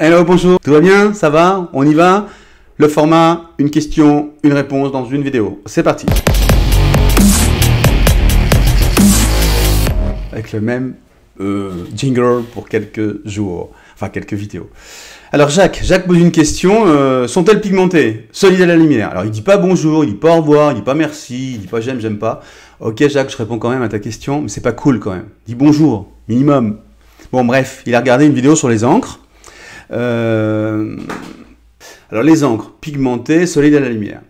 Hello, bonjour, tout va bien? Ça va? On y va? Le format, une question, une réponse dans une vidéo. C'est parti Avec le même euh, jingle pour quelques jours, enfin quelques vidéos. Alors Jacques, Jacques pose une question, euh, sont-elles pigmentées? Solides à la lumière Alors il dit pas bonjour, il dit pas au revoir, il dit pas merci, il dit pas j'aime, j'aime pas. Ok Jacques, je réponds quand même à ta question, mais c'est pas cool quand même. Dis bonjour, minimum. Bon bref, il a regardé une vidéo sur les encres. Euh, alors les encres pigmentées, solides à la lumière.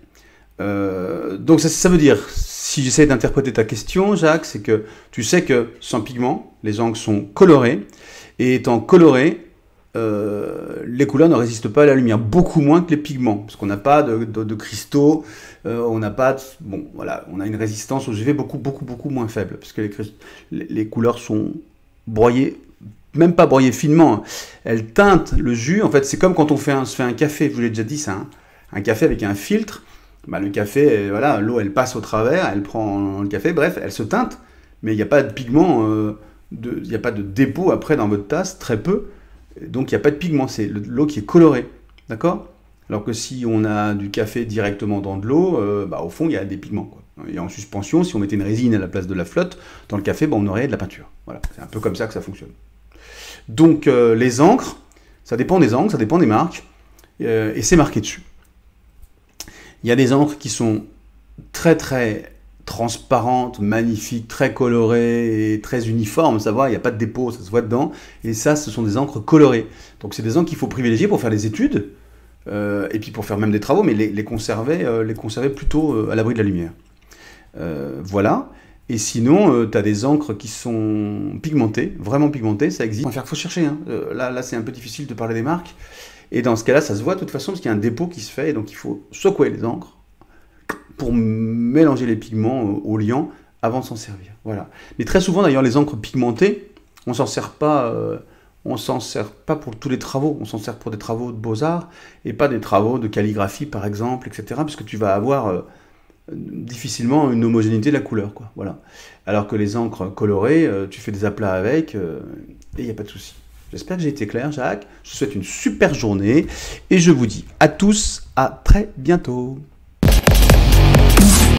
Euh, donc ça, veut dire, si j'essaie d'interpréter ta question, Jacques, c'est que tu sais que sans pigment, les encres sont colorées, et étant colorées, euh, les couleurs ne résistent pas à la lumière, beaucoup moins que les pigments, parce qu'on n'a pas de, cristaux, on n'a pas, bon, voilà, on a une résistance au UV beaucoup, beaucoup, beaucoup moins faible, parce que les, les couleurs sont broyées même pas broyer finement, hein. elle teinte le jus. En fait, c'est comme quand on fait un, se fait un café, je vous l'ai déjà dit ça, un café avec un filtre. Bah, le café, euh, voilà, l'eau elle passe au travers, elle prend le café, bref, elle se teinte, mais il n'y a pas de pigment, euh, il n'y a pas de dépôt après dans votre tasse, très peu. Donc il n'y a pas de pigment, c'est l'eau qui est colorée, d'accord? Alors que si on a du café directement dans de l'eau, euh, bah, au fond il y a des pigments. Quoi. Et en suspension, si on mettait une résine à la place de la flotte, dans le café, bah, on aurait de la peinture. Voilà, c'est un peu comme ça que ça fonctionne. Donc euh, les encres, ça dépend des encres, ça dépend des marques, euh, et c'est marqué dessus. Il y a des encres qui sont très très transparentes, magnifiques, très colorées très uniformes, ça va, il n'y a pas de dépôt, ça se voit dedans, et ça ce sont des encres colorées. Donc c'est des encres qu'il faut privilégier pour faire des études, euh, et puis pour faire même des travaux, mais les, conserver, les conserver plutôt à l'abri de la lumière. voilà. Et sinon, euh, tu as des encres qui sont pigmentées, vraiment pigmentées, ça existe. Il faut chercher, hein. euh, là, là c'est un peu difficile de parler des marques. Et dans ce cas-là, ça se voit de toute façon parce qu'il y a un dépôt qui se fait, et donc il faut secouer les encres pour mélanger les pigments euh, au liant avant de s'en servir. Voilà. Mais très souvent, d'ailleurs, les encres pigmentées, on s'en sert pas... on s'en sert pas pour tous les travaux, on s'en sert pour des travaux de beaux-arts et pas des travaux de calligraphie par exemple, etc. Puisque tu vas avoir difficilement une homogénéité de la couleur. Quoi. Voilà. Alors que les encres colorées, euh, tu fais des aplats avec euh, et il n'y a pas de souci. J'espère que j'ai été clair, Jacques. Je vous souhaite une super journée et je vous dis à tous à très bientôt.